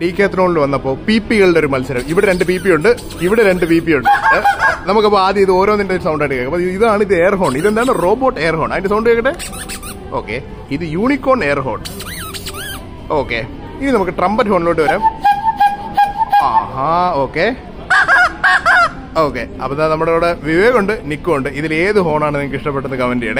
D കാത്രോണിൽ വന്നപ്പോ P പികളുടെ ഒരു മത്സരം. ഇവിടെ രണ്ട് പി പി ഉണ്ട് ഇവിടെ രണ്ട് പി പി ഉണ്ട് നമുക്കപ്പോ ആദ്യം ഇത് ഓരോന്നിന്റെ സൗണ്ട് ആയിട്ട് കേൾക്കാം. അപ്പൊ ഇതാണ് ഇത് എയർ ഹോൺ ഇതെന്താണ്? റോബോട്ട് എയർ ഹോൺ അതിന്റെ സൗണ്ട് കേൾക്കട്ടെ? ഓക്കെ ഇത് യൂണിക്കോൺ എയർ ഹോൺ ഓക്കെ ഇനി നമുക്ക് ട്രംപറ്റ് ഹോണിലോട്ട് വരാം. ആഹാ ഓക്കെ ഓക്കെ അപ്പൊ നമ്മുടെ ഇവിടെ വിവേക് ഉണ്ട് ഉണ്ട് ഇതിൽ ഏത് ഹോണാണ് നിങ്ങൾക്ക് ഇഷ്ടപ്പെട്ടത് കമന്റ് ചെയ്യണേ?